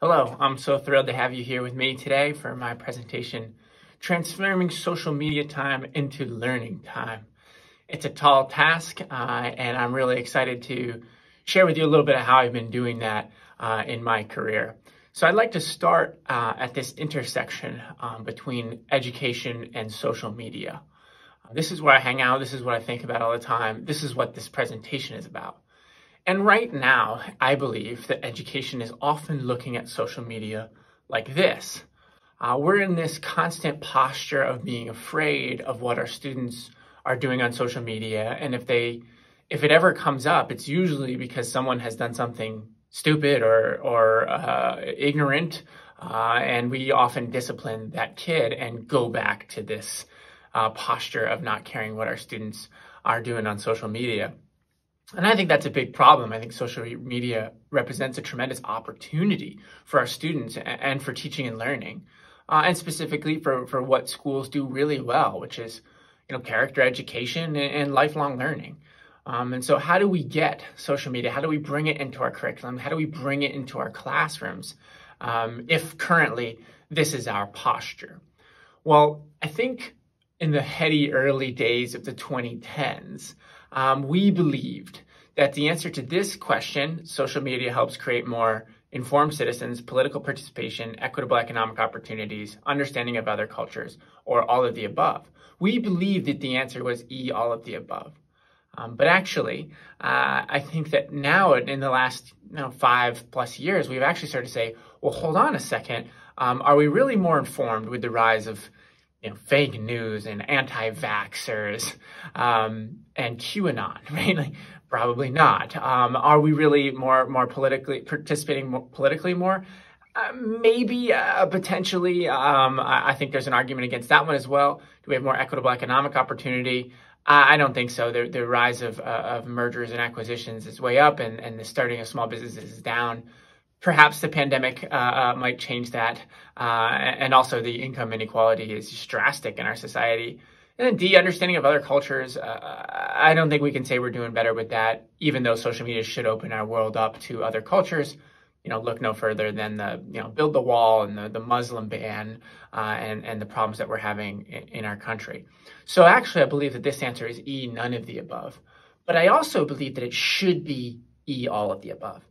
Hello, I'm so thrilled to have you here with me today for my presentation, Transforming Social Media Time into Learning Time. It's a tall task, uh, and I'm really excited to share with you a little bit of how I've been doing that uh, in my career. So I'd like to start uh, at this intersection um, between education and social media. this is where I hang out. This is what I think about all the time. This is what this presentation is about. And right now, I believe that education is often looking at social media like this. Uh, we're in this constant posture of being afraid of what our students are doing on social media. And if they, if it ever comes up, it's usually because someone has done something stupid or, or uh, ignorant. Uh, and we often discipline that kid and go back to this uh, posture of not caring what our students are doing on social media. And I think that's a big problem. I think social media represents a tremendous opportunity for our students and for teaching and learning, uh, and specifically for, for what schools do really well, which is, you know, character education and, and lifelong learning. Um, and so how do we get social media? How do we bring it into our curriculum? How do we bring it into our classrooms um, if currently this is our posture? Well, I think in the heady early days of the 2010s, um, we believed that the answer to this question, social media helps create more informed citizens, political participation, equitable economic opportunities, understanding of other cultures, or all of the above. We believed that the answer was E, all of the above. Um, but actually, uh, I think that now in the last you know, five plus years, we've actually started to say, well, hold on a second. Um, are we really more informed with the rise of you know, fake news and anti-vaxxers um, and QAnon, right? Probably not. Um, are we really more more politically participating more politically more? Uh, maybe uh, potentially. Um, I, I, think there's an argument against that one as well. Do we have more equitable economic opportunity? I don't think so. The, the rise of, uh, of mergers and acquisitions is way up, and, and the starting of small businesses is down. Perhaps the pandemic uh, uh, might change that. Uh, and also, the income inequality is just drastic in our society. And then D, understanding of other cultures. Uh, I don't think we can say we're doing better with that, even though social media should open our world up to other cultures. You know, look no further than the, you know, build the wall and the, the Muslim ban uh, and, and the problems that we're having in, in our country. So actually, I believe that this answer is E, none of the above. But I also believe that it should be E, all of the above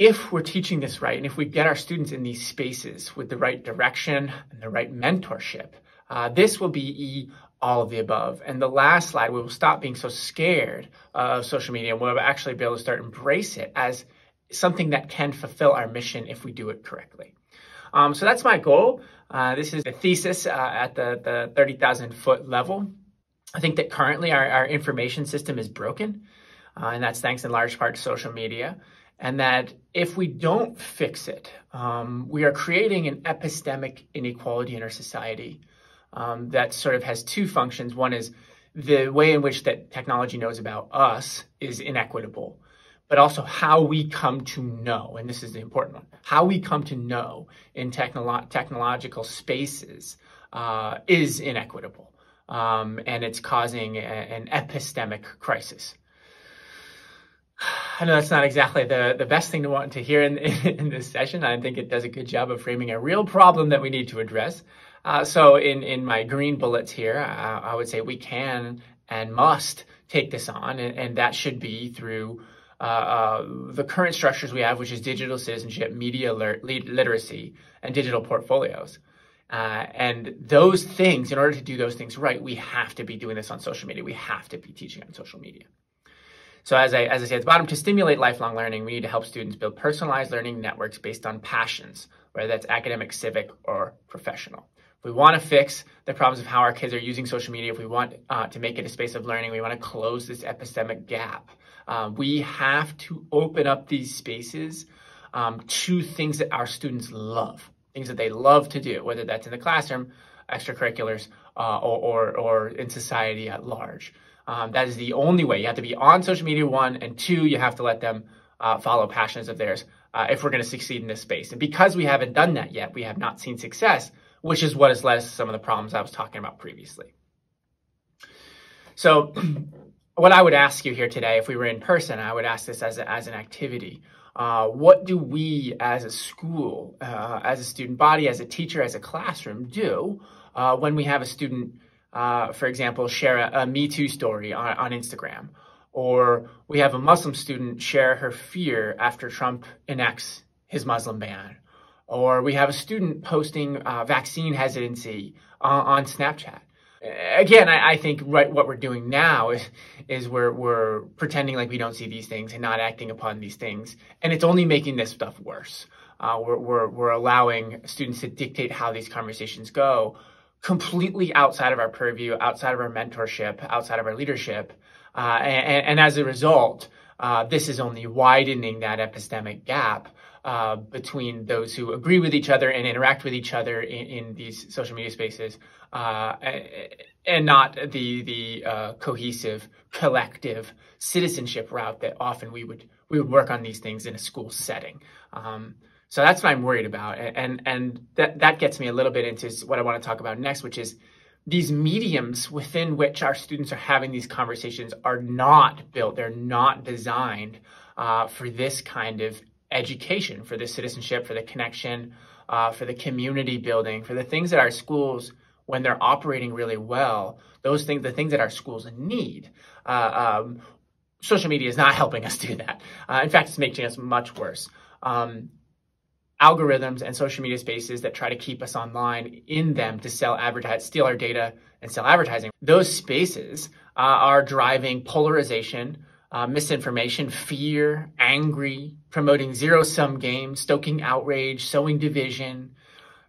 if we're teaching this right and if we get our students in these spaces with the right direction and the right mentorship, uh, this will be all of the above. And the last slide, we will stop being so scared of social media and we'll actually be able to start embrace it as something that can fulfill our mission if we do it correctly. Um, so that's my goal. Uh, this is the thesis uh, at the, the 30,000 foot level. I think that currently our, our information system is broken, uh, and that's thanks in large part to social media and that if we don't fix it, um, we are creating an epistemic inequality in our society um, that sort of has two functions. One is the way in which that technology knows about us is inequitable, but also how we come to know, and this is the important one, how we come to know in technolo- technological spaces uh, is inequitable. Um, and it's causing a, an epistemic crisis. I know that's not exactly the, the best thing to want to hear in, in, in this session. I think it does a good job of framing a real problem that we need to address. Uh, so in, in my green bullets here, I would say we can and must take this on, and, and that should be through uh, uh the current structures we have, which is digital citizenship, media alert, literacy, and digital portfolios. Uh, and those things, in order to do those things right, we have to be doing this on social media. We have to be teaching on social media. So as I, as I say at the bottom, to stimulate lifelong learning, we need to help students build personalized learning networks based on passions, whether that's academic, civic, or professional. If we want to fix the problems of how our kids are using social media, if we want uh, to make it a space of learning, we want to close this epistemic gap. Uh, we have to open up these spaces um, to things that our students love, things that they love to do, whether that's in the classroom, extracurriculars, uh, or, or, or in society at large. Um, that is the only way. You have to be on social media, one, and two, you have to let them uh, follow passions of theirs uh, if we're going to succeed in this space. And because we haven't done that yet, we have not seen success, which is what has led to some of the problems I was talking about previously. So, what I would ask you here today, if we were in person, I would ask this as, a, as an activity. uh, what do we as a school, uh, as a student body, as a teacher, as a classroom do uh, when we have a student, uh, for example, share a, a Me Too story on, on, Instagram, or we have a Muslim student share her fear after Trump enacts his Muslim ban, or we have a student posting uh, vaccine hesitancy on, on Snapchat again, I, I, think right, what we're doing now is, is we're, we're pretending like we don't see these things and not acting upon these things. And it's only making this stuff worse. Uh, we're, we're, we're allowing students to dictate how these conversations go completely outside of our purview, outside of our mentorship, outside of our leadership. Uh, and, and, as a result, uh, this is only widening that epistemic gap uh, between those who agree with each other and interact with each other in, in these social media spaces, uh, and not the the uh, cohesive, collective citizenship route that often we would we would work on these things in a school setting. Um, so that's what I'm worried about, and and that that gets me a little bit into what I want to talk about next, which is these mediums within which our students are having these conversations are not built, they're not designed uh, for this kind of education, for the citizenship, for the connection, uh, for the community building, for the things that our schools, when they're operating really well, those things, the things that our schools need. Uh, um, social media is not helping us do that. Uh, in fact, it's making us much worse. Um, algorithms and social media spaces that try to keep us online in them to sell advertise, steal our data and sell advertising. Those spaces uh, are driving polarization, uh, misinformation, fear, angry, promoting zero sum games, stoking outrage, sowing division.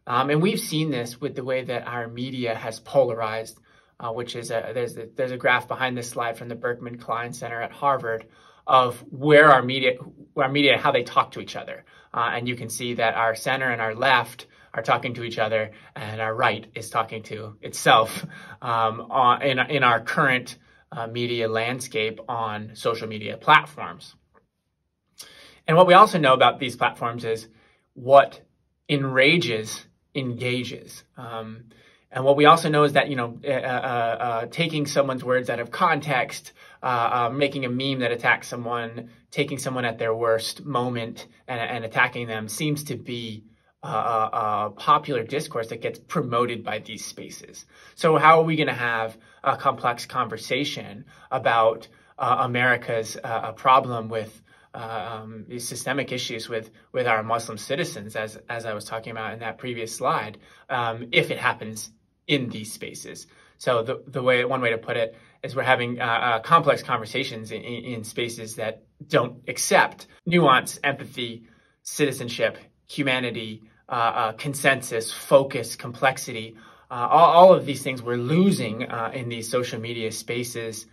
Um, and we've seen this with the way that our media has polarized, uh, which is a, there's, a, there's a graph behind this slide from the Berkman Klein Center at Harvard of where our media, our media, how they talk to each other. Uh, and you can see that our center and our left are talking to each other, and our right is talking to itself um, on, in, in our current uh, media landscape on social media platforms. And what we also know about these platforms is what enrages engages. Um, and what we also know is that, you know, uh, uh, uh, taking someone's words out of context, uh, uh, making a meme that attacks someone, taking someone at their worst moment and, and attacking them seems to be a popular discourse that gets promoted by these spaces. So how are we going to have a complex conversation about uh, America's uh, problem with uh, um, these systemic issues with with our Muslim citizens, as as I was talking about in that previous slide, um, if it happens in these spaces. So the the way one way to put it is we're having uh, uh, complex conversations in, in, spaces that don't accept nuance, empathy, citizenship, humanity, uh, consensus, focus, complexity uh, all, all, of these things we're losing uh, in these social media spaces,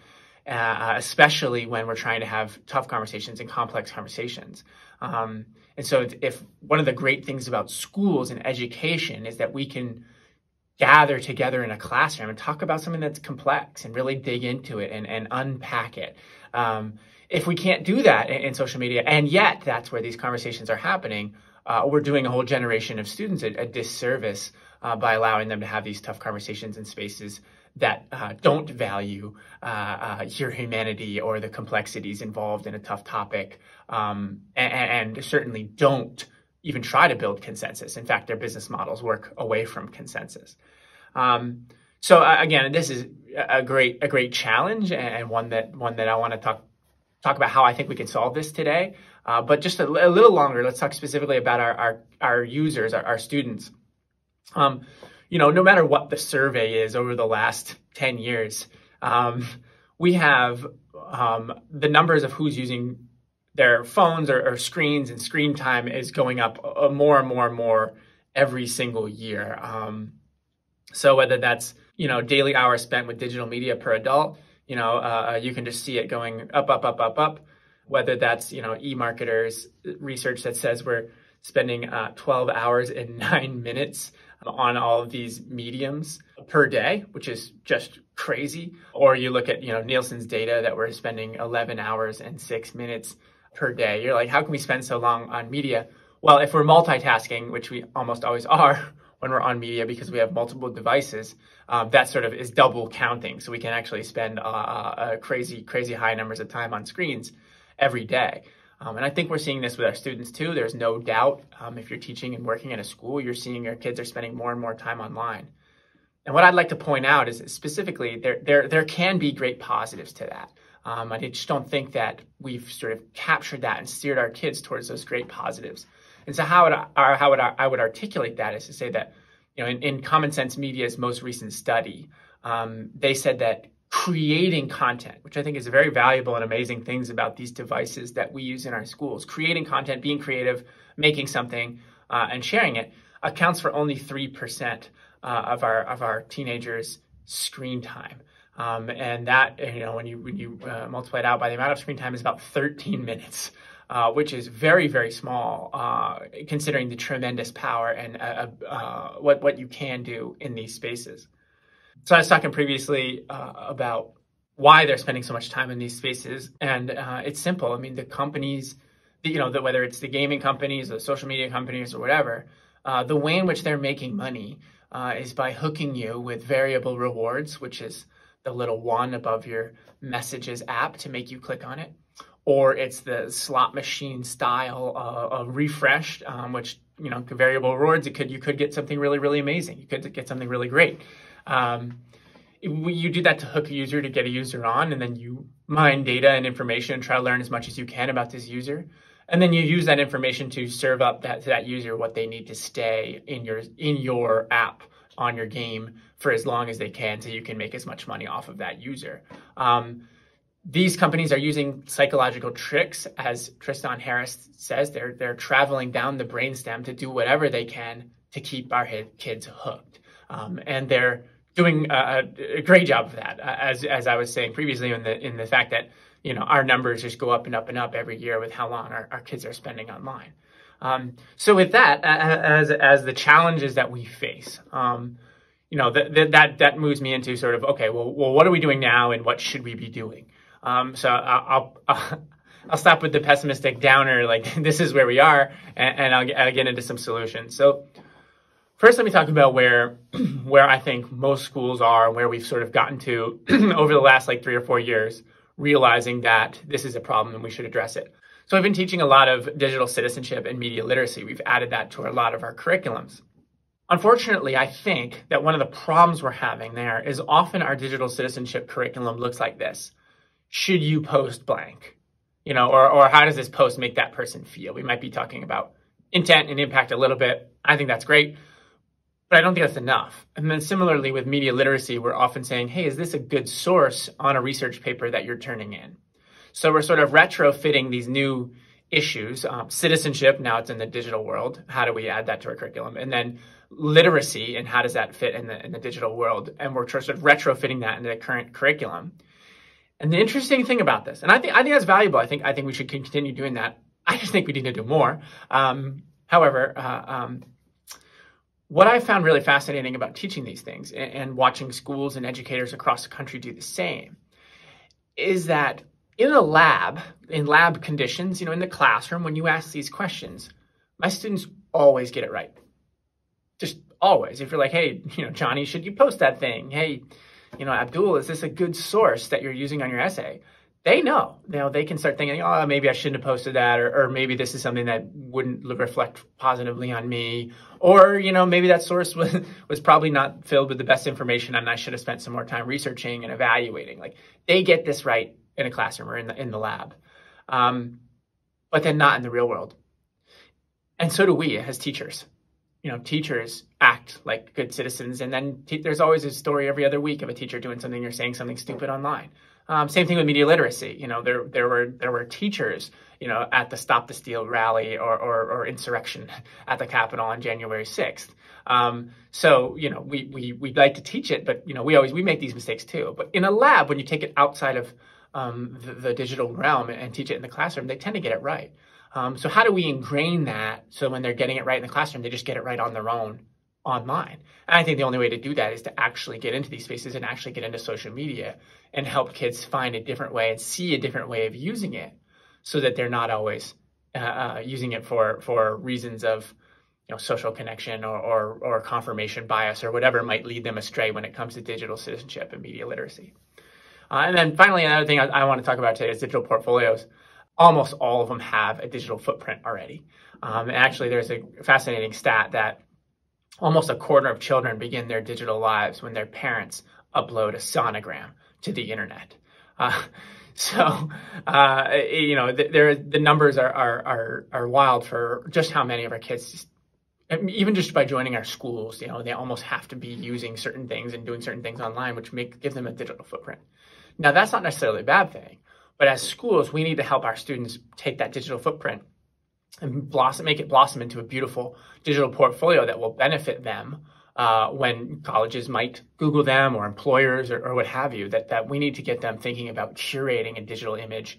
uh, uh, especially when we're trying to have tough conversations and complex conversations. Um, and so, if one of the great things about schools and education is that we can gather together in a classroom and talk about something that's complex and really dig into it and, and unpack it. Um, if we can't do that in, in, social media, and yet that's where these conversations are happening, uh, we're doing a whole generation of students a, a disservice uh, by allowing them to have these tough conversations in spaces that uh, don't value uh, uh, your humanity or the complexities involved in a tough topic, um, and, and, certainly don't even try to build consensus. In fact, their business models work away from consensus. Um, so uh, again, this is a great a great challenge and one that one that I want to talk talk about how I think we can solve this today. Uh, but just a, a, little longer, let's talk specifically about our our, our users, our, our students. Um, you know, no matter what the survey is over the last 10 years, um, we have um, the numbers of who's using their phones or, or, screens and screen time is going up uh, more and more and more every single year. Um, so whether that's, you know, daily hours spent with digital media per adult, you know, uh, uh you can just see it going up, up, up, up, up. Whether that's, you know, e-marketers research that says we're spending uh, 12 hours and nine minutes on all of these mediums per day, which is just crazy. Or you look at, you know, Nielsen's data that we're spending 11 hours and six minutes per day. You're like, how can we spend so long on media? Well, if we're multitasking, which we almost always are when we're on media because we have multiple devices, um, that sort of is double counting. So we can actually spend uh, a crazy, crazy high numbers of time on screens every day. Um, and I think we're seeing this with our students too. There's no doubt um, if you're teaching and working in a school, you're seeing your kids are spending more and more time online. And what I'd like to point out is specifically there, there, there can be great positives to that. Um, I just don't think that we've sort of captured that and steered our kids towards those great positives. And so how would I, how would I, I would articulate that is to say that, you know, in, in Common Sense Media's most recent study, um, they said that creating content, which I think is a very valuable and amazing things about these devices that we use in our schools. Creating content, being creative, making something, uh, and sharing it accounts for only three percent uh, of our of our teenagers' screen time. Um, and that, you know, when you when you uh, multiply it out by the amount of screen time, is about 13 minutes, uh, which is very very small, uh, considering the tremendous power and uh, uh, what what you can do in these spaces. So I was talking previously uh, about why they're spending so much time in these spaces, and uh, it's simple. I mean, the companies, you know, the, whether it's the gaming companies, the social media companies, or whatever, uh, the way in which they're making money uh, is by hooking you with variable rewards, which is the little one above your messages app to make you click on it, or it's the slot machine style uh, of refreshed, um, which you know variable rewards. It could you could get something really really amazing. You could get something really great. Um, you do that to hook a user to get a user on, and then you mine data and information and try to learn as much as you can about this user. And then you use that information to serve up that to that user what they need to stay in your in your app on your game for as long as they can, so you can make as much money off of that user. Um, these companies are using psychological tricks, as Tristan Harris says. They're they're traveling down the brainstem to do whatever they can to keep our kids hooked, um, and they're doing a, a, great job of that. As as I was saying previously, in the in the fact that you know our numbers just go up and up and up every year with how long our, our kids are spending online. Um, so with that, as as the challenges that we face, um, you know that that that moves me into sort of okay, well, well, what are we doing now, and what should we be doing? Um, so I'll, I'll I'll stop with the pessimistic downer, like this is where we are, and, and I'll, I'll, get into some solutions. So First, let me talk about where where I think most schools are, and where we've sort of gotten to over the last like three or four years, realizing that this is a problem and we should address it. So I've been teaching a lot of digital citizenship and media literacy. We've added that to a lot of our curriculums. Unfortunately, I think that one of the problems we're having there is often our digital citizenship curriculum looks like this. Should you post blank? You know, or, or how does this post make that person feel? We might be talking about intent and impact a little bit. I think that's great. But I don't think that's enough. And then similarly with media literacy, we're often saying, hey, is this a good source on a research paper that you're turning in? So we're sort of retrofitting these new issues. Um, citizenship, now it's in the digital world. How do we add that to our curriculum? And then literacy, and how does that fit in the, in the digital world? And we're sort of retrofitting that into the current curriculum. And the interesting thing about this, and I think I think that's valuable. I think I think we should continue doing that. I just think we need to do more. Um, however, uh, um, what I found really fascinating about teaching these things and, and, watching schools and educators across the country do the same is that in a lab, in lab conditions, you know, in the classroom, when you ask these questions, my students always get it right. Just always. If you're like, hey, you know, Johnny, should you post that thing? Hey, you know, Abdul, is this a good source that you're using on your essay? they know, you know, they can start thinking, oh, maybe I shouldn't have posted that, or, or maybe this is something that wouldn't reflect positively on me, or you know, maybe that source was was probably not filled with the best information, and I should have spent some more time researching and evaluating. Like they get this right in a classroom or in the in the lab, um, but then not in the real world, and so do we as teachers. You know, teachers act like good citizens, and then te- there's always a story every other week of a teacher doing something or saying something stupid online um, same thing with media literacy. You know, there there were there were teachers, you know, at the Stop the Steal rally or or, or insurrection at the Capitol on January sixth. Um, so you know, we we we like to teach it, but you know, we always we make these mistakes too. But in a lab, when you take it outside of um, the, the, digital realm and teach it in the classroom, they tend to get it right. Um, so how do we ingrain that so when they're getting it right in the classroom, they just get it right on their own online. And I think the only way to do that is to actually get into these spaces and actually get into social media and help kids find a different way and see a different way of using it so that they're not always uh, uh, using it for, for reasons of you know, social connection or, or, or confirmation bias or whatever might lead them astray when it comes to digital citizenship and media literacy. Uh, and then finally, another thing I, I, want to talk about today is digital portfolios. almost all of them have a digital footprint already. Um, and actually, there's a fascinating stat that almost a quarter of children begin their digital lives when their parents upload a sonogram to the internet. Uh, so, uh, you know, the, the numbers are, are, are, are wild for just how many of our kids even just by joining our schools, you know, they almost have to be using certain things and doing certain things online, which make give them a digital footprint. Now, that's not necessarily a bad thing, but as schools, we need to help our students take that digital footprint and blossom, make it blossom into a beautiful digital portfolio that will benefit them uh, when colleges might Google them or employers or, or what have you. That that we need to get them thinking about curating a digital image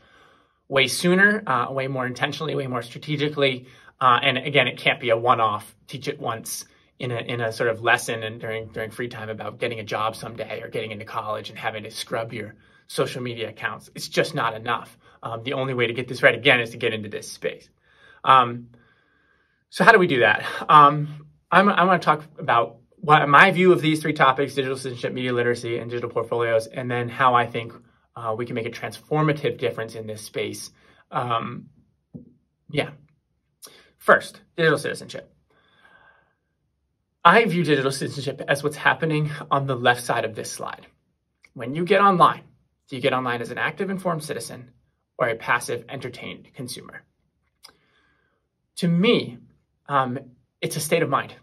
way sooner, uh, way more intentionally, way more strategically, uh, and again, it can't be a one-off. Teach it once in a in a sort of lesson and during during free time about getting a job someday or getting into college and having to scrub your social media accounts. It's just not enough. Um, the only way to get this right again is to get into this space. Um, so how do we do that? Um, I'm I'm to talk about what my view of these three topics: digital citizenship, media literacy, and digital portfolios, and then how I think uh, we can make a transformative difference in this space. Um, yeah, First, digital citizenship. I view digital citizenship as what's happening on the left side of this slide. When you get online, do you get online as an active, informed citizen or a passive, entertained consumer? To me, um, it's a state of mind.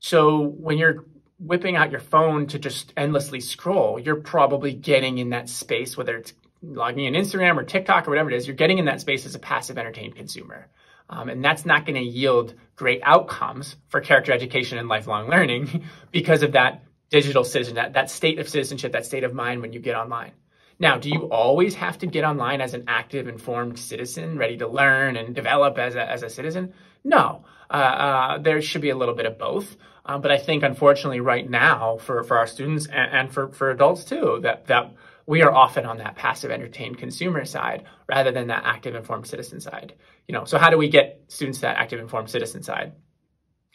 So when you're whipping out your phone to just endlessly scroll, you're probably getting in that space, whether it's logging in Instagram or TikTok or whatever it is, you're getting in that space as a passive, entertained consumer. Um, and that's not going to yield great outcomes for character education and lifelong learning because of that digital citizen, that, that state of citizenship, that state of mind when you get online. Now, do you always have to get online as an active, informed citizen, ready to learn and develop as a, as a citizen? No. Uh, uh, there should be a little bit of both. Um, but I think, unfortunately, right now, for, for our students and, and for, for adults too, that, that we are often on that passive entertained consumer side rather than that active informed citizen side. You know, so how do we get students to that active informed citizen side?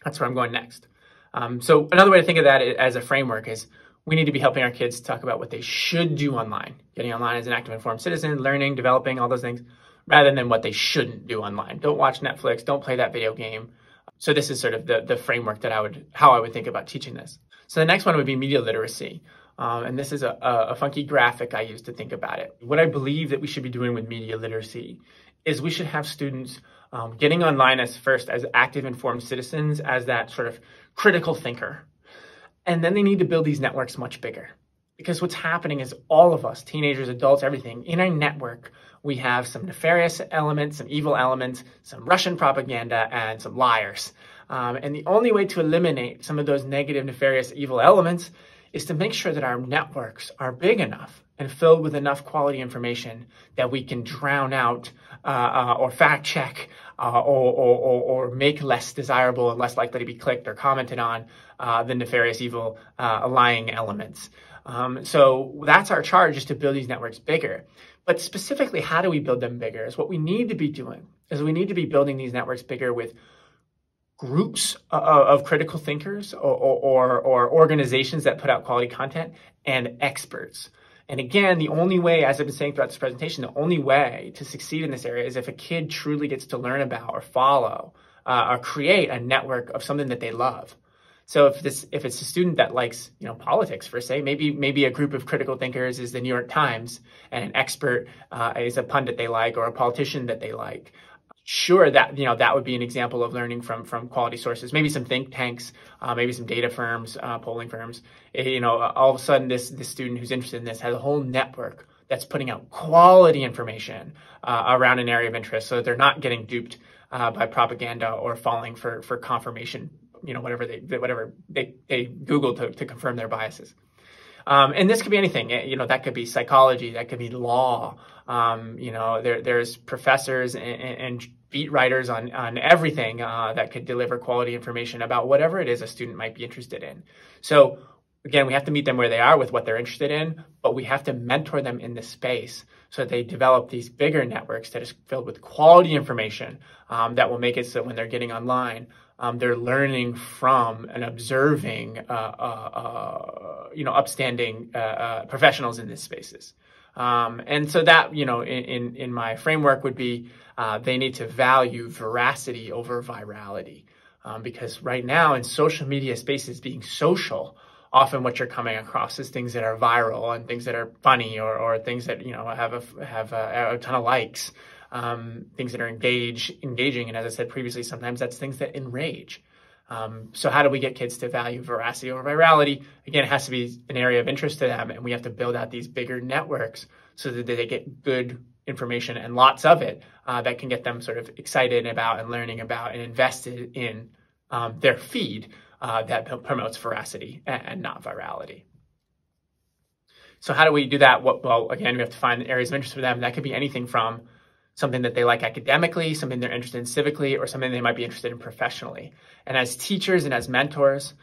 That's where I'm going next. Um, so another way to think of that as a framework is we need to be helping our kids talk about what they should do online, getting online as an active informed citizen, learning, developing, all those things, rather than what they shouldn't do online. Don't watch Netflix, don't play that video game. So this is sort of the, the framework that I would, how I would think about teaching this. So the next one would be media literacy. Um, and this is a, a, funky graphic I use to think about it. What I believe that we should be doing with media literacy is we should have students um, getting online as first as active informed citizens, as that sort of critical thinker. And then they need to build these networks much bigger. Because what's happening is all of us, teenagers, adults, everything, in our network, we have some nefarious elements, some evil elements, some Russian propaganda, and some liars. Um, and the only way to eliminate some of those negative, nefarious, evil elements is to make sure that our networks are big enough and filled with enough quality information that we can drown out uh, uh, or fact check uh, or, or, or, make less desirable and less likely to be clicked or commented on uh, the nefarious, evil, uh, lying elements. Um, so that's our charge is to build these networks bigger. But specifically, how do we build them bigger? Is what we need to be doing is we need to be building these networks bigger with groups uh, of critical thinkers or, or, or, organizations that put out quality content and experts. And again, the only way, as I've been saying throughout this presentation, the only way to succeed in this area is if a kid truly gets to learn about or follow uh, or create a network of something that they love. So if this, if it's a student that likes, you know, politics for say, maybe maybe a group of critical thinkers is the New York Times, and an expert uh, is a pundit they like or a politician that they like sure that you know that would be an example of learning from from quality sources maybe some think tanks uh, maybe some data firms uh, polling firms eh, you know all of a sudden this this student who's interested in this has a whole network that's putting out quality information uh, around an area of interest so that they're not getting duped uh, by propaganda or falling for for confirmation you know whatever they whatever they, they google to, to confirm their biases um, and this could be anything. You know, that could be psychology, that could be law. Um, you know, there, there's professors and, and, beat writers on on everything uh, that could deliver quality information about whatever it is a student might be interested in. So again, we have to meet them where they are with what they're interested in, but we have to mentor them in this space so that they develop these bigger networks that is filled with quality information um, that will make it so when they're getting online, um, they're learning from and observing, uh, uh, uh you know, upstanding uh, uh, professionals in these spaces. Um, and so that, you know, in, in my framework would be uh, they need to value veracity over virality. Um, because right now in social media spaces, being social, often what you're coming across is things that are viral and things that are funny or, or things that, you know, have a, have a, a ton of likes, um, things that are engage, engaging. And as I said previously, sometimes that's things that enrage. Um, so how do we get kids to value veracity over virality? Again, it has to be an area of interest to them, and we have to build out these bigger networks so that they get good information and lots of it uh, that can get them sort of excited about and learning about and invested in um, their feed uh, that promotes veracity and, and, not virality. So how do we do that? Well, again, we have to find areas of interest for them. That could be anything from something that they like academically, something they're interested in civically, or something they might be interested in professionally. And as teachers and as mentors,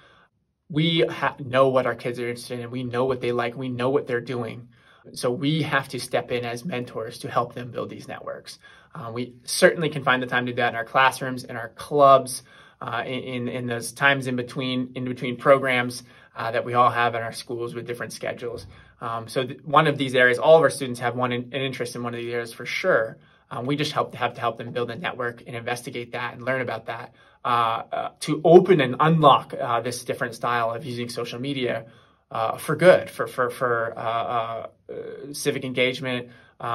we know what our kids are interested in. We know what they like. We know what they're doing. So we have to step in as mentors to help them build these networks. Uh, we certainly can find the time to do that in our classrooms, in our clubs, uh, in in those times in between in between programs uh, that we all have in our schools with different schedules. Um, so one of these areas, all of our students have one in, an interest in one of these areas for sure. Um, we just help have to help them build a network and investigate that and learn about that uh, uh, to open and unlock uh, this different style of using social media uh, for good, for for for uh, uh, civic engagement,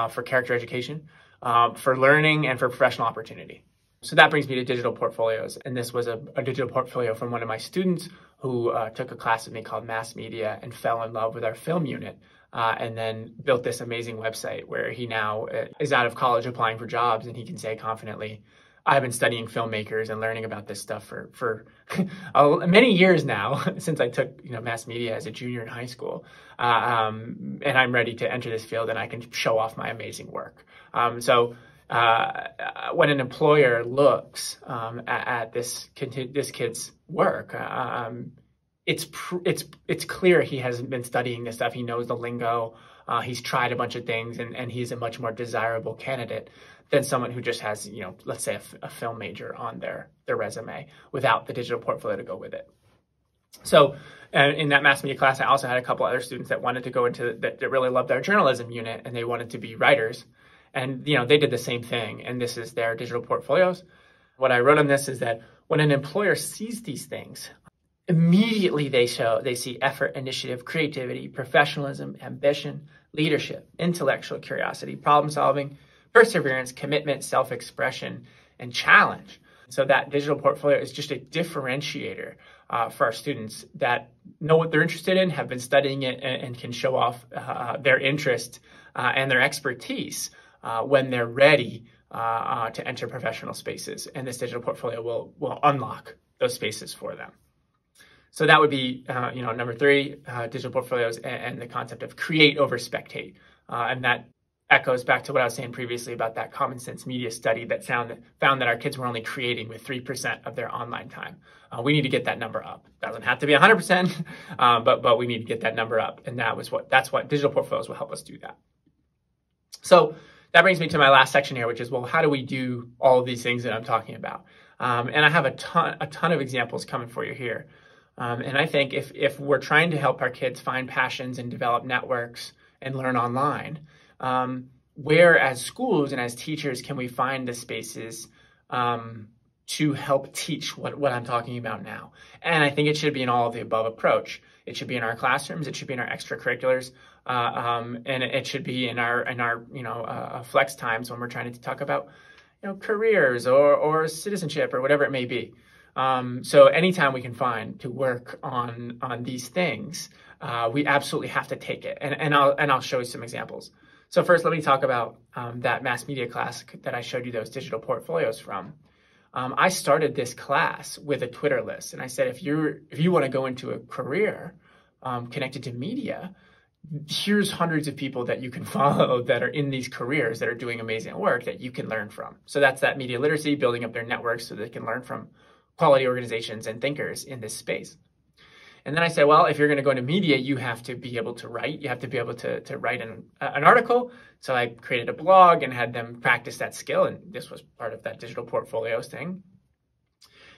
for character education, um, for learning, and for professional opportunity. So that brings me to digital portfolios, and this was a, a digital portfolio from one of my students who took a class with me called Mass Media and fell in love with our film unit uh, and then built this amazing website where he now uh, is out of college applying for jobs and he can say confidently, I've been studying filmmakers and learning about this stuff for for many years now since I took you know mass media as a junior in high school, uh, um, and I'm ready to enter this field and I can show off my amazing work. Um, so uh, when an employer looks um, at, at, this this kid's work, uh, um, it's it's it's clear he hasn't been studying this stuff. He knows the lingo. Uh, he's tried a bunch of things, and, and he's a much more desirable candidate than someone who just has, you know, let's say a film major on their their resume without the digital portfolio to go with it. So, uh, in that mass media class, I also had a couple other students that wanted to go into that, that really loved our journalism unit, and they wanted to be writers, and you know, they did the same thing. And this is their digital portfolios. What I wrote on this is that when an employer sees these things immediately they show they see effort initiative creativity professionalism ambition leadership intellectual curiosity problem solving perseverance commitment self-expression and challenge. So that digital portfolio is just a differentiator uh, for our students that know what they're interested in have been studying it and, and can show off uh, their interest uh, and their expertise uh, when they're ready uh, uh, to enter professional spaces. And this digital portfolio will will unlock those spaces for them so that would be, uh, you know, number three, uh, digital portfolios and, and, the concept of create over spectate. Uh, and that echoes back to what I was saying previously about that common sense media study that found, found that our kids were only creating with 3% of their online time. Uh, we need to get that number up. Doesn't have to be 100%, um, but, but we need to get that number up. And that was what, that's what digital portfolios will help us do that. So that brings me to my last section here, which is, well, how do we do all of these things that I'm talking about? Um, and I have a ton, a ton of examples coming for you here. Um, and I think if, if we're trying to help our kids find passions and develop networks and learn online, um, where as schools and as teachers can we find the spaces um, to help teach what, what I'm talking about now? And I think it should be an all of the above approach. It should be in our classrooms. It should be in our extracurriculars, uh, um, and it should be in our in our you know uh, flex times when we're trying to talk about you know careers or or citizenship or whatever it may be. Um, so anytime we can find to work on on these things, uh, we absolutely have to take it. And, and I'll and I'll show you some examples. So first, let me talk about um, that mass media class that I showed you those digital portfolios from. Um, I started this class with a Twitter list, and I said, if you if you want to go into a career um, connected to media, here's hundreds of people that you can follow that are in these careers that are doing amazing work that you can learn from. So that's that media literacy, building up their networks so they can learn from quality organizations and thinkers in this space. And then I said, well, if you're going to go into media, you have to be able to write. You have to be able to, to write an, an article. So I created a blog and had them practice that skill. And this was part of that digital portfolios thing.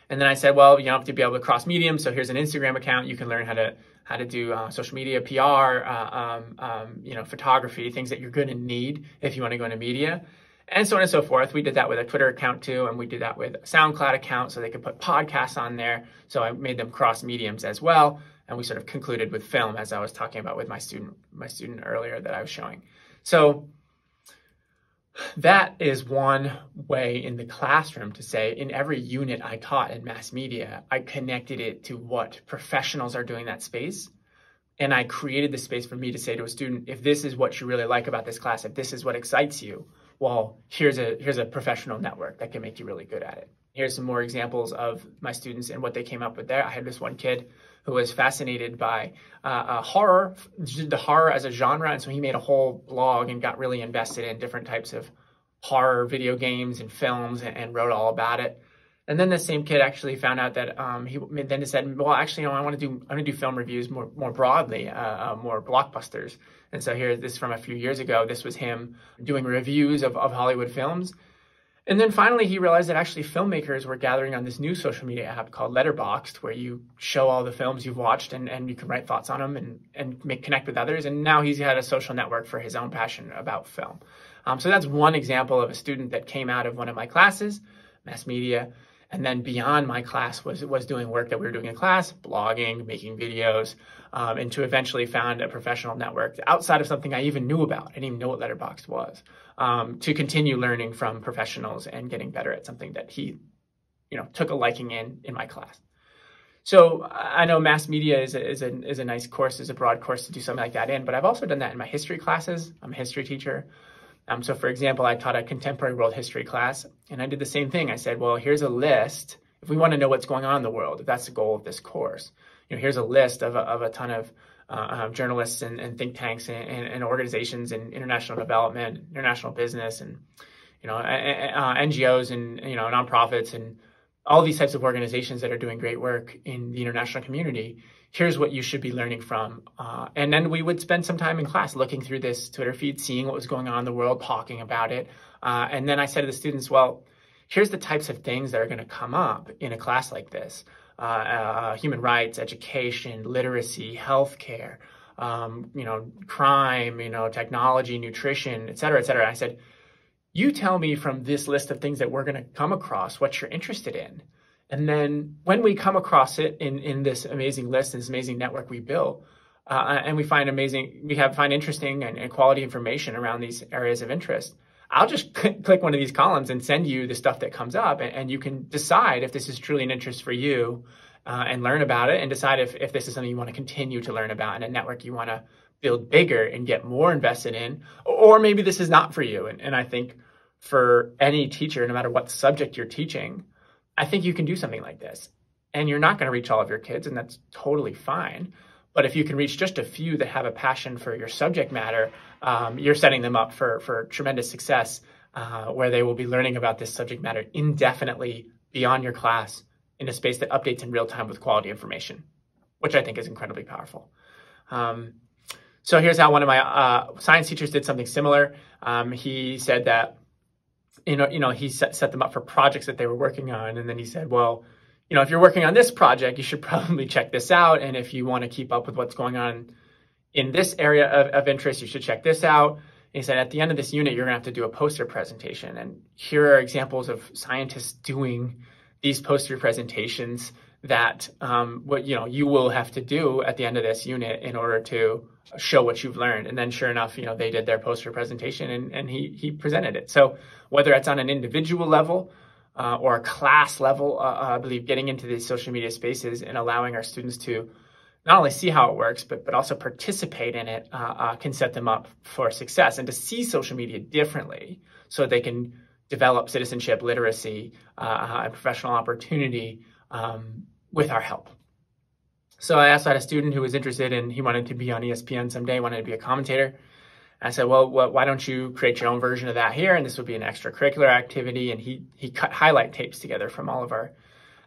And then I said, well, you have to be able to cross medium. So here's an Instagram account. You can learn how to how to do uh, social media, PR, uh, um, um, you know, photography, things that you're going to need if you want to go into media, and so on and so forth. We did that with a Twitter account too, and we did that with a SoundCloud account, so they could put podcasts on there. So I made them cross mediums as well, and we sort of concluded with film, as I was talking about with my student my student earlier that I was showing. So that is one way in the classroom to say in every unit I taught in mass media, I connected it to what professionals are doing that space. And I created the space for me to say to a student, if this is what you really like about this class, if this is what excites you, well, here's a here's a professional network that can make you really good at it. Here's some more examples of my students and what they came up with there. I had this one kid who was fascinated by uh, uh, horror, the horror as a genre, and so he made a whole blog and got really invested in different types of horror video games and films and, and wrote all about it. And then the same kid actually found out that um, he then said, "Well, actually, know, I want to do I want to do film reviews more more broadly, uh, uh, more blockbusters." And so here, this from a few years ago. This was him doing reviews of, of Hollywood films and then finally, he realized that actually filmmakers were gathering on this new social media app called Letterboxd, where you show all the films you've watched and, and you can write thoughts on them and, and make connect with others. And now he's had a social network for his own passion about film. Um, so that's one example of a student that came out of one of my classes, mass media, and then beyond my class was was doing work that we were doing in class, blogging, making videos, um, and to eventually found a professional network outside of something I even knew about. I didn't even know what Letterboxd was. Um, to continue learning from professionals and getting better at something that he, you know, took a liking in in my class. So I know mass media is a, is a, is a nice course, is a broad course to do something like that in, but I've also done that in my history classes. I'm a history teacher. Um, so, for example, I taught a contemporary world history class, and I did the same thing. I said, well, here's a list. If we want to know what's going on in the world, if that's the goal of this course, you know, here's a list of a, of a ton of uh, journalists and, and, think tanks and, and, and, organizations in international development, international business, and you know, uh, NGOs and you know nonprofits and all these types of organizations that are doing great work in the international community here's what you should be learning from. Uh, and then we would spend some time in class looking through this Twitter feed, seeing what was going on in the world, talking about it. Uh, and then I said to the students, well, here's the types of things that are going to come up in a class like this. Uh, uh, human rights, education, literacy, healthcare, um, you know, crime, you know, technology, nutrition, et cetera, et cetera. I said, you tell me from this list of things that we're going to come across what you're interested in. And then when we come across it in, in this amazing list, this amazing network we built, uh, and we find amazing, we have find interesting and, and, quality information around these areas of interest. I'll just click one of these columns and send you the stuff that comes up, and, and you can decide if this is truly an interest for you, uh, and learn about it, and decide if if this is something you want to continue to learn about, and a network you want to build bigger and get more invested in, or maybe this is not for you. And, and I think for any teacher, no matter what subject you're teaching, I think you can do something like this. And you're not going to reach all of your kids, and that's totally fine. But if you can reach just a few that have a passion for your subject matter, um, you're setting them up for, for tremendous success uh, where they will be learning about this subject matter indefinitely beyond your class in a space that updates in real time with quality information, which I think is incredibly powerful. Um, so here's how one of my uh, science teachers did something similar. Um, he said that you know, you know, he set, set them up for projects that they were working on. And then he said, well, you know, if you're working on this project, you should probably check this out. And if you want to keep up with what's going on in this area of, of interest, you should check this out. And he said, at the end of this unit, you're going to have to do a poster presentation. And here are examples of scientists doing these poster presentations that um, what you know you will have to do at the end of this unit in order to show what you've learned. And then sure enough, you know, they did their poster presentation and, and he, he presented it. So whether it's on an individual level uh, or a class level, uh, uh, I believe getting into these social media spaces and allowing our students to not only see how it works, but, but also participate in it uh, uh, can set them up for success and to see social media differently so they can develop citizenship, literacy, uh, and professional opportunity um, with our help. So I also had a student who was interested and he wanted to be on ESPN someday, wanted to be a commentator. I said, well, why don't you create your own version of that here? And this would be an extracurricular activity. And he, he cut highlight tapes together from all of our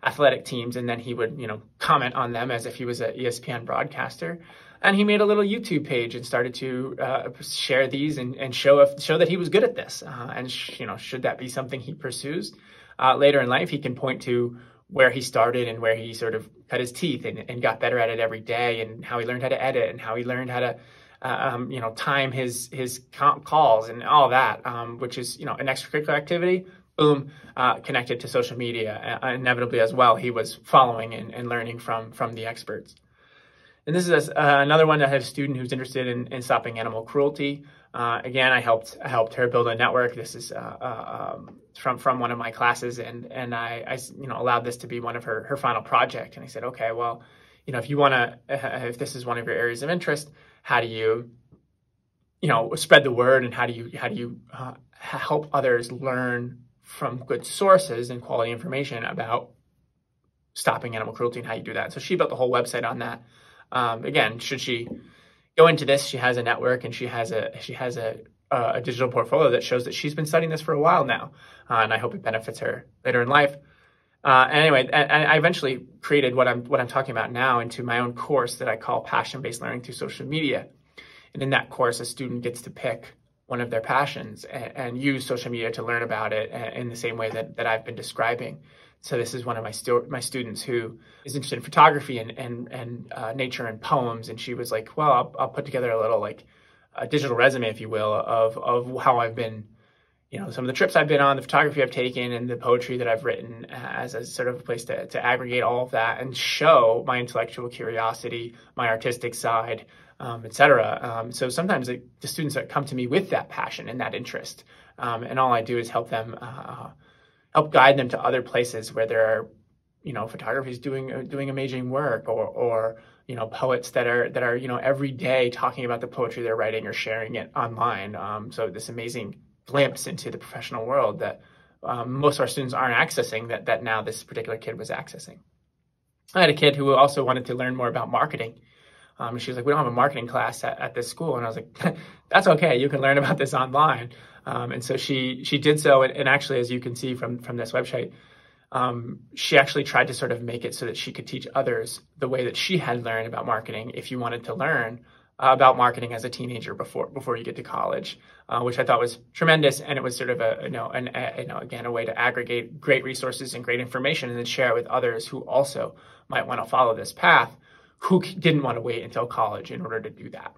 athletic teams. And then he would, you know, comment on them as if he was an ESPN broadcaster. And he made a little YouTube page and started to uh, share these and, and show if, show that he was good at this. Uh, and sh- you know, should that be something he pursues uh, later in life, he can point to where he started and where he sort of cut his teeth and, and got better at it every day and how he learned how to edit and how he learned how to uh, um, you know time his his calls and all that um, which is you know an extracurricular activity boom uh, connected to social media uh, inevitably as well he was following and, and learning from from the experts and this is uh, another one that has a student who's interested in, in stopping animal cruelty uh, again, I helped I helped her build a network. This is uh, um, from from one of my classes, and and I, I, you know allowed this to be one of her her final project. And I said, okay, well, you know, if you want to, uh, if this is one of your areas of interest, how do you, you know, spread the word, and how do you how do you uh, help others learn from good sources and quality information about stopping animal cruelty and how you do that. So she built the whole website on that. Um, again, should she go into this, she has a network and she has a she has a a digital portfolio that shows that she's been studying this for a while now, uh, and I hope it benefits her later in life. Uh, anyway, I, I eventually created what I'm what I'm talking about now into my own course that I call passion based learning through social media, and in that course, a student gets to pick one of their passions and, and use social media to learn about it uh, in the same way that that I've been describing. So this is one of my stu- my students who is interested in photography and and and uh, nature and poems, and she was like, "Well, I'll, I'll put together a little like a digital resume, if you will, of of how I've been, you know, some of the trips I've been on, the photography I've taken, and the poetry that I've written as a sort of a place to to aggregate all of that and show my intellectual curiosity, my artistic side." Um, etc. Um, so sometimes the students that come to me with that passion and that interest, um, and all I do is help them uh, help guide them to other places where there are, you know, photographers doing uh, doing amazing work, or or you know, poets that are that are you know every day talking about the poetry they're writing or sharing it online. Um, so this amazing glimpse into the professional world that um, most of our students aren't accessing that that now this particular kid was accessing. I had a kid who also wanted to learn more about marketing. Um, she was like, "We don't have a marketing class at, at this school," and I was like, "That's okay. You can learn about this online." Um, and so she she did so, and, and, actually, as you can see from from this website, um, she actually tried to sort of make it so that she could teach others the way that she had learned about marketing. If you wanted to learn uh, about marketing as a teenager before before you get to college, uh, which I thought was tremendous, and it was sort of a you know an a, you know again a way to aggregate great resources and great information, and then share it with others who also might want to follow this path, who didn't want to wait until college in order to do that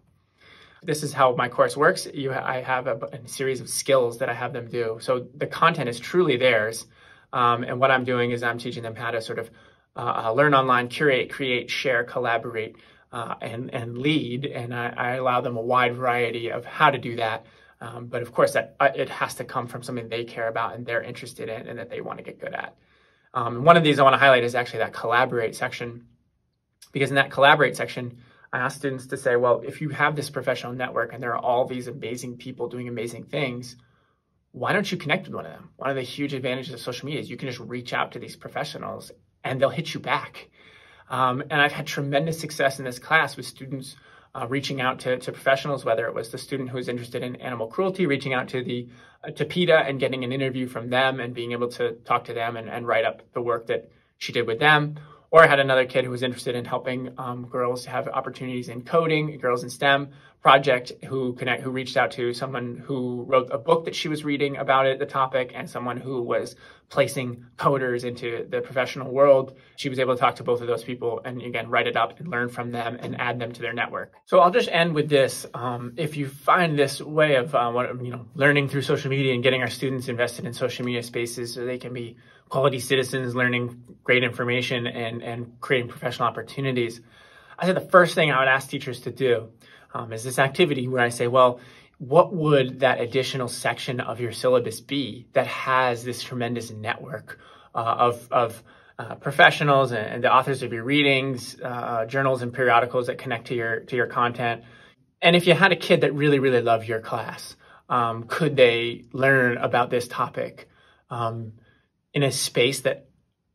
this is how my course works. You, I have a, a, series of skills that I have them do. So the content is truly theirs. Um, and what I'm doing is I'm teaching them how to sort of uh, uh learn online, curate, create, share, collaborate, uh, and, and lead. And I, I, allow them a wide variety of how to do that. Um, but of course, that uh, it has to come from something they care about and they're interested in and that they want to get good at. Um, one of these I want to highlight is actually that collaborate section, because in that collaborate section, I ask students to say, well, if you have this professional network and there are all these amazing people doing amazing things, why don't you connect with one of them? One of the huge advantages of social media is you can just reach out to these professionals and they'll hit you back. Um, and I've had tremendous success in this class with students uh, reaching out to, to, professionals, whether it was the student who was interested in animal cruelty, reaching out to the uh, to PETA and getting an interview from them and being able to talk to them and, and write up the work that she did with them, or I had another kid who was interested in helping um, girls have opportunities in coding, girls in STEM project who connect, who reached out to someone who wrote a book that she was reading about it, the topic, and someone who was placing coders into the professional world. She was able to talk to both of those people and again, write it up and learn from them and add them to their network. So I'll just end with this. Um, if you find this way of, uh, you know, learning through social media and getting our students invested in social media spaces so they can be quality citizens learning great information and, and creating professional opportunities. I said the first thing I would ask teachers to do um, is this activity where I say, well, what would that additional section of your syllabus be that has this tremendous network uh, of, of uh, professionals and, and, the authors of your readings, uh, journals and periodicals that connect to your to your content. And if you had a kid that really really loved your class, um, could they learn about this topic? Um, in a space that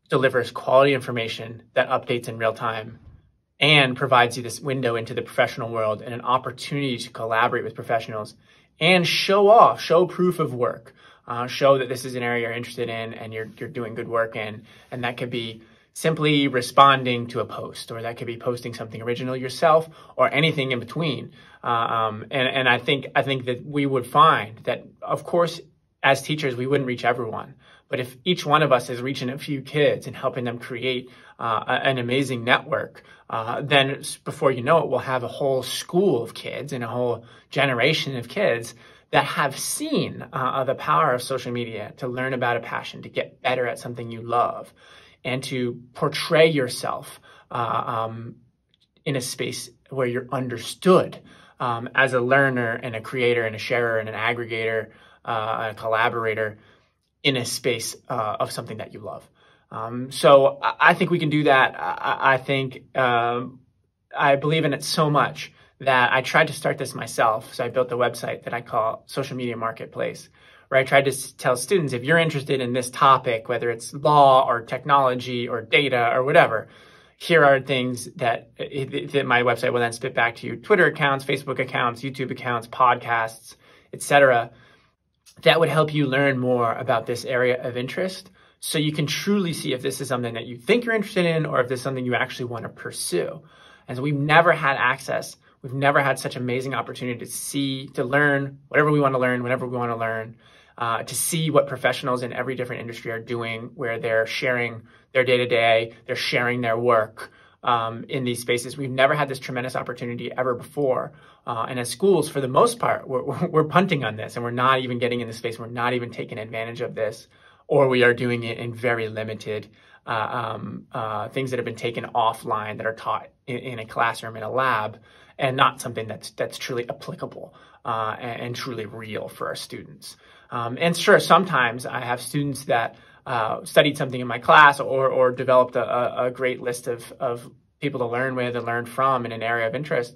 delivers quality information that updates in real time and provides you this window into the professional world and an opportunity to collaborate with professionals and show off, show proof of work, uh, show that this is an area you're interested in and you're, you're doing good work in. And that could be simply responding to a post, or that could be posting something original yourself, or anything in between. Uh, um, and, and I think I think that we would find that, of course, as teachers, we wouldn't reach everyone, But if each one of us is reaching a few kids and helping them create uh, an amazing network, uh, then before you know it, we'll have a whole school of kids and a whole generation of kids that have seen uh, the power of social media to learn about a passion, to get better at something you love, and to portray yourself uh, um, in a space where you're understood um, as a learner and a creator and a sharer and an aggregator, uh, a collaborator in a space uh, of something that you love. Um, so I, think we can do that. I, I think um, I believe in it so much that I tried to start this myself. So I built a website that I call Social Media Marketplace, where I tried to tell students if you're interested in this topic, whether it's law or technology or data or whatever, here are things that, that my website will then spit back to you: Twitter accounts, Facebook accounts, YouTube accounts, podcasts, etc. That would help you learn more about this area of interest, so you can truly see if this is something that you think you're interested in, or if this is something you actually want to pursue. And so we've never had access We've never had such amazing opportunity to see, to learn whatever we want to learn, whenever we want to learn, uh, to see what professionals in every different industry are doing, where they're sharing their day to day, they're sharing their work um, in these spaces. We've never had this tremendous opportunity ever before. Uh, and as schools, for the most part, we're, we're punting on this and we're not even getting in the space. We're not even taking advantage of this, or we are doing it in very limited uh, um, uh, things that have been taken offline that are taught in, in, a classroom in a lab and not something that's that's truly applicable uh, and, and, truly real for our students. Um, and sure, sometimes I have students that uh, studied something in my class or or developed a, a great list of of people to learn with and learn from in an area of interest.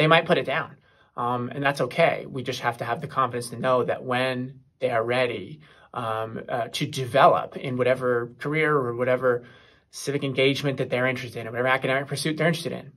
They might put it down, um, and that's okay. We just have to have the confidence to know that when they are ready um, uh, to develop in whatever career or whatever civic engagement that they're interested in, or whatever academic pursuit they're interested in.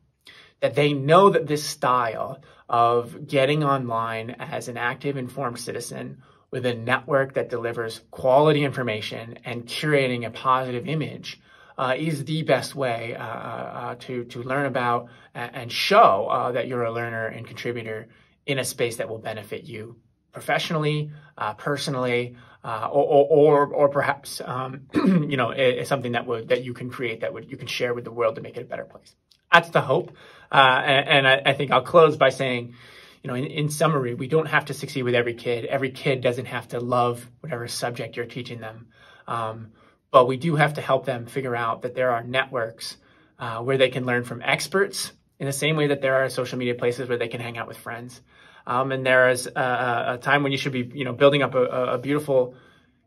That they know that this style of getting online as an active, informed citizen with a network that delivers quality information and curating a positive image uh, is the best way uh, uh, to, to learn about and show uh, that you're a learner and contributor in a space that will benefit you professionally, uh, personally, uh, or, or, or perhaps um, you know something that would that you can create that would you can share with the world to make it a better place. That's the hope, uh, and, and I, I, think I'll close by saying, you know, in, in, summary, we don't have to succeed with every kid. Every kid doesn't have to love whatever subject you're teaching them, um, but we do have to help them figure out that there are networks uh, where they can learn from experts in the same way that there are social media places where they can hang out with friends. Um, and there is a, a, time when you should be, you know, building up a, a beautiful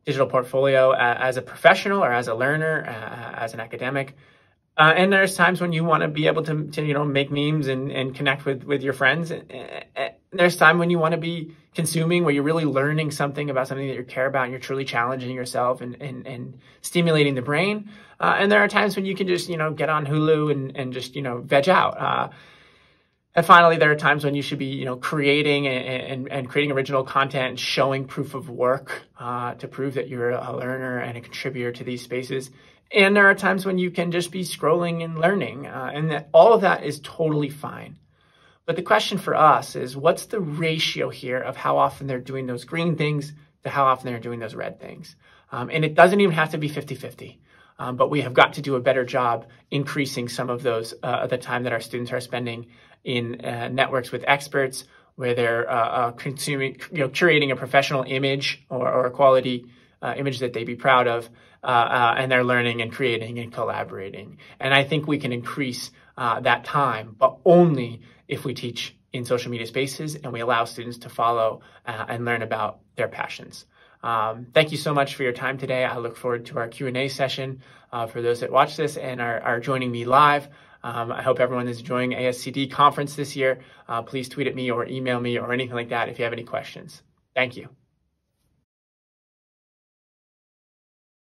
digital portfolio as a professional or as a learner, uh, as an academic. Uh, and there's times when you want to be able to, to, you know, make memes and, and connect with, with your friends. And, there's time when you want to be consuming, where you're really learning something about something that you care about and you're truly challenging yourself and, and, and stimulating the brain. Uh, and there are times when you can just, you know, get on Hulu and, and just, you know, veg out. Uh, and finally, there are times when you should be, you know, creating and, and, and creating original content and showing proof of work uh, to prove that you're a learner and a contributor to these spaces. And there are times when you can just be scrolling and learning, uh, and that all of that is totally fine. But the question for us is, what's the ratio here of how often they're doing those green things to how often they're doing those red things? Um, and it doesn't even have to be 50-50. Um, but we have got to do a better job increasing some of those uh, the time that our students are spending in uh, networks with experts, where they're uh, uh consuming, you know, curating a professional image or, or a quality uh, image that they be proud of, uh, and they're learning and creating and collaborating. And I think we can increase that time, but only if we teach in social media spaces and we allow students to follow and learn about their passions. Um, thank you so much for your time today. I look forward to our Q&A session uh, for those that watch this and are, are joining me live. Um, I hope everyone is enjoying ASCD conference this year. Uh, please tweet at me or email me or anything like that if you have any questions. Thank you.